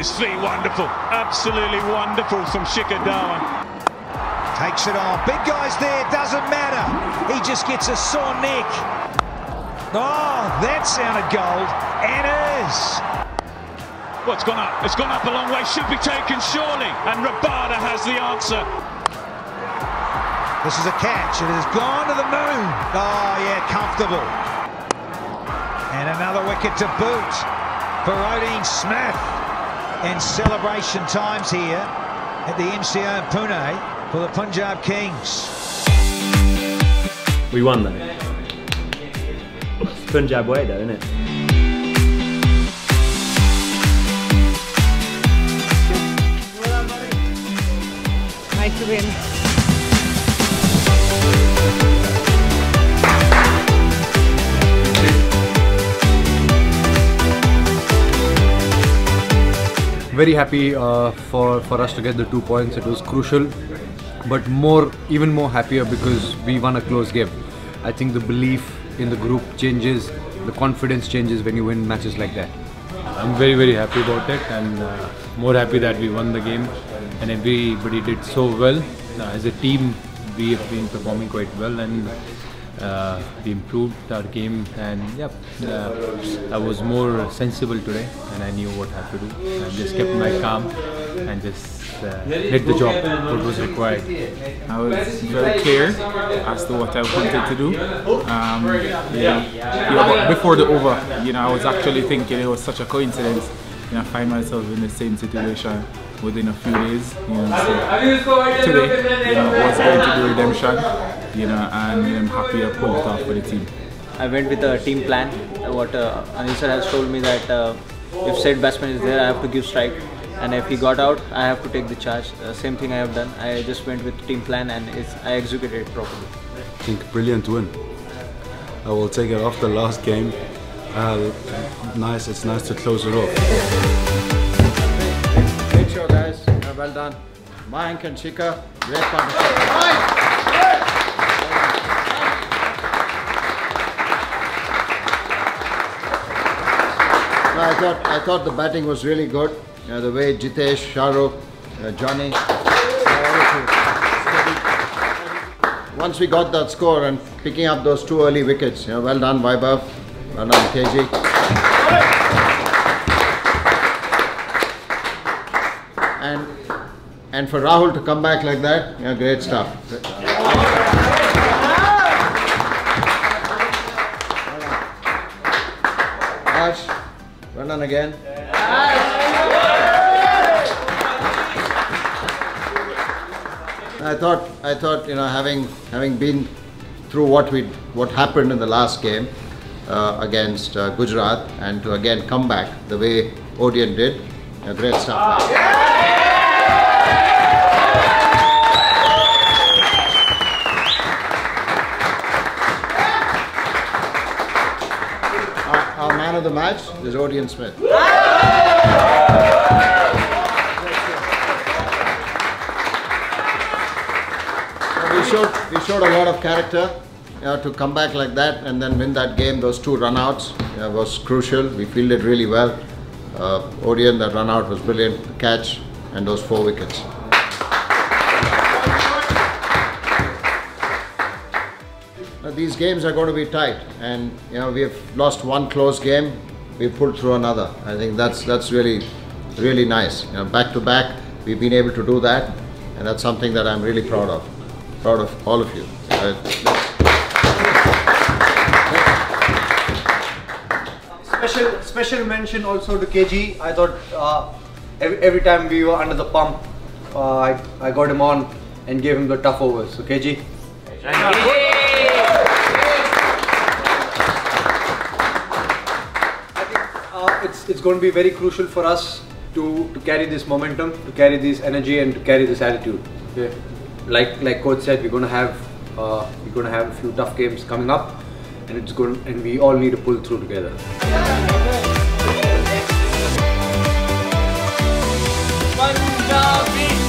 his feet, wonderful. Absolutely wonderful from Shikhar Dhawan. Takes it on. Big guy's there, doesn't matter. He just gets a sore neck. Oh, that sounded gold. And is. Well, it's gone up. It's gone up a long way. Should be taken, surely. And Rabada has the answer. This is a catch. It has gone to the moon. Oh, yeah, comfortable. And another wicket to boot for Odean Smith. And celebration times here at the MCA in Pune for the Punjab Kings. We won though. Punjab way though, isn't it? Nice to win. Very happy uh, for for us to get the two points. It was crucial, but more even more happier because we won a close game. I think the belief in the group changes, the confidence changes when you win matches like that. I'm very very happy about it and uh, more happy that we won the game and everybody did so well. Uh, as a team, we have been performing quite well and uh, we improved our game and yeah, uh, I was more sensible today and I knew what I had to do. I just kept my calm and just uh, did the job what was required. I was very clear as to what I wanted to do. Um, yeah, before the over, you know, I was actually thinking it was such a coincidence. You know, I find myself in the same situation within a few days. You know, so today, you know, was going to do redemption. You know, and I'm happy I pulled it off for the team. I went with a team plan. What uh, Anil sir has told me that uh, if said batsman is there, I have to give strike, and if he got out, I have to take the charge. Uh, same thing I have done. I just went with team plan and I executed it properly. I think brilliant win. I will take it off the last game. Uh, nice, it's nice to close it off. Show, guys. well done. Mayank and Shikhar, great partnership. I thought I thought the batting was really good. You know, the way Jitesh, Shahrukh, uh, Johnny. Once we got that score and picking up those two early wickets, you know, well done Vaibhav, well done KG. And and for Rahul to come back like that, you know, great stuff. Ash. Well done again. I thought, I thought, you know, having having been through what we what happened in the last game uh, against uh, Gujarat, and to again come back the way Odean did, uh, great stuff. Match is Odean Smith. we showed we showed a lot of character to come back like that and then win that game. Those two runouts know, was crucial. We fielded really well. Uh, Odean, that run out was brilliant. The catch and those four wickets. Now, these games are going to be tight, and you know we have lost one close game. We pulled through another. I think that's that's really really nice. You know, back to back, we've been able to do that, and that's something that I'm really proud of proud of all of you. Uh, special special mention also to KG. I thought uh, every, every time we were under the pump, uh, I, I got him on and gave him the tough overs. So KG. It's going to be very crucial for us to to carry this momentum, to carry this energy, and to carry this attitude. Okay like like coach said, we're going to have uh, we're going to have a few tough games coming up, and it's going and we all need to pull through together. Punjabi,